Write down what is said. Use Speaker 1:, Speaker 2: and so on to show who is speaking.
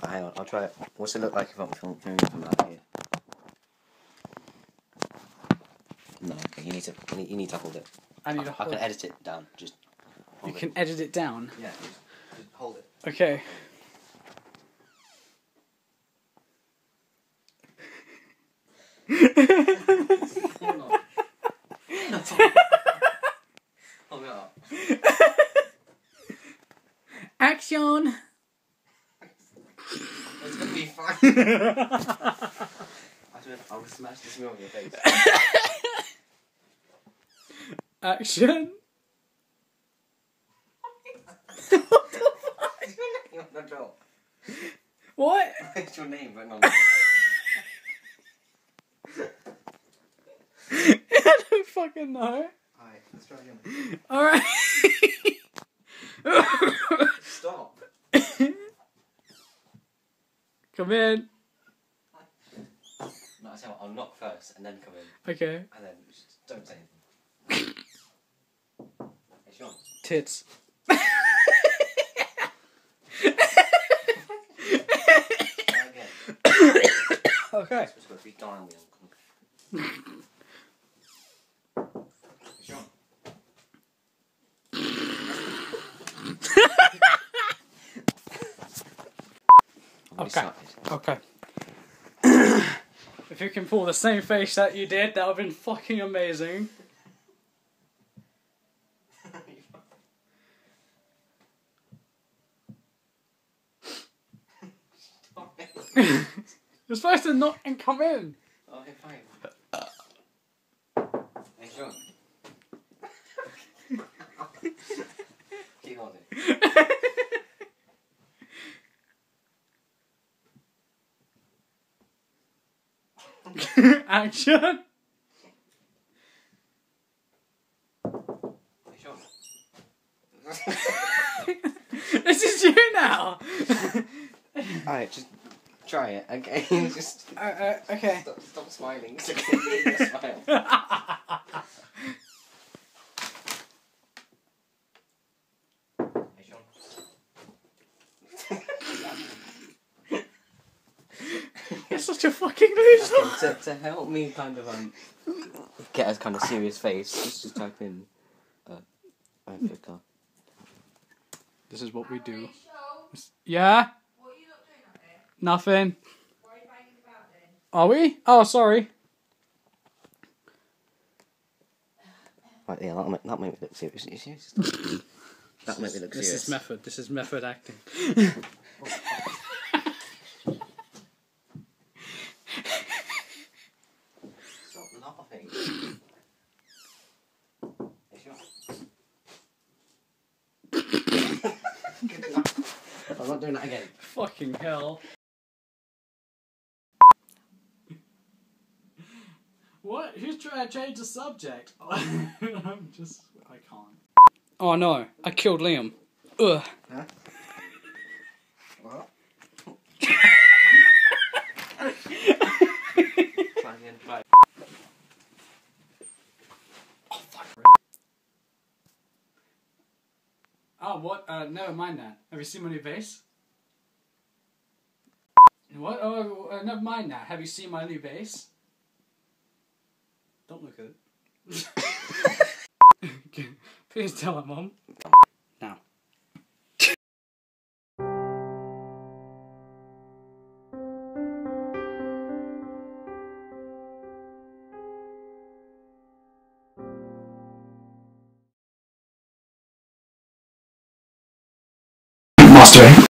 Speaker 1: Oh, hang on, I'll try it. What's it look like if I'm filming from out here? No, okay, you need to you need, you need to hold it.
Speaker 2: I need
Speaker 1: I,
Speaker 2: to
Speaker 1: I
Speaker 2: hold.
Speaker 1: can edit it down. Just
Speaker 2: You
Speaker 1: it.
Speaker 2: can edit it down.
Speaker 1: Yeah, just, just hold it.
Speaker 2: Okay.
Speaker 1: Hold on. hold it up.
Speaker 2: Action.
Speaker 1: It's fine. I swear, I'll smash this on your face.
Speaker 2: Action.
Speaker 1: What's your name on the door?
Speaker 2: What?
Speaker 1: What's your name written on the
Speaker 2: I don't fucking know.
Speaker 1: Alright, let's try again.
Speaker 2: All right.
Speaker 1: Stop.
Speaker 2: Come in.
Speaker 1: No, I say what, I'll knock first and then come in.
Speaker 2: Okay.
Speaker 1: And then just don't say anything. Hey, Sean.
Speaker 2: Tits.
Speaker 1: Again.
Speaker 2: Okay.
Speaker 1: It's supposed to be down the Hey, Sean. I'm
Speaker 2: Okay.
Speaker 1: excited.
Speaker 2: Okay. if you can pull the same face that you did, that would have been fucking amazing. You're supposed to not and come in.
Speaker 1: Oh, okay, fine. Uh. Hey, Sean.
Speaker 2: Action. This is you now.
Speaker 1: Alright, just try it, okay? just
Speaker 2: uh, uh, okay.
Speaker 1: stop, stop smiling. It's okay. Just smile. Hey, Sean.
Speaker 2: You're such a fucking loser.
Speaker 1: to, to help me kind of um get a kind of serious face, just just type in uh Africa.
Speaker 2: This is what we do. Yeah.
Speaker 3: What are you not doing up there?
Speaker 2: Nothing.
Speaker 3: Are you banging about then?
Speaker 2: Are we? Oh, sorry.
Speaker 1: Right, yeah, that'll make, that'll make me look serious. That'll make me look serious.
Speaker 2: This is method. This is method acting.
Speaker 1: Stop laughing. Hey, Sean. Good enough. I'm not doing that again.
Speaker 2: Fucking hell. What? Who's trying to change the subject? I'm just. I can't. Oh no, I killed Liam. Ugh.
Speaker 1: Huh? What? Try again. Right.
Speaker 2: Oh, fuck. Oh, what? Uh, never mind that. Have you seen my new vase? What? Oh, uh, never mind that. Have you seen my new vase? Don't look at it. Please tell her, Mom.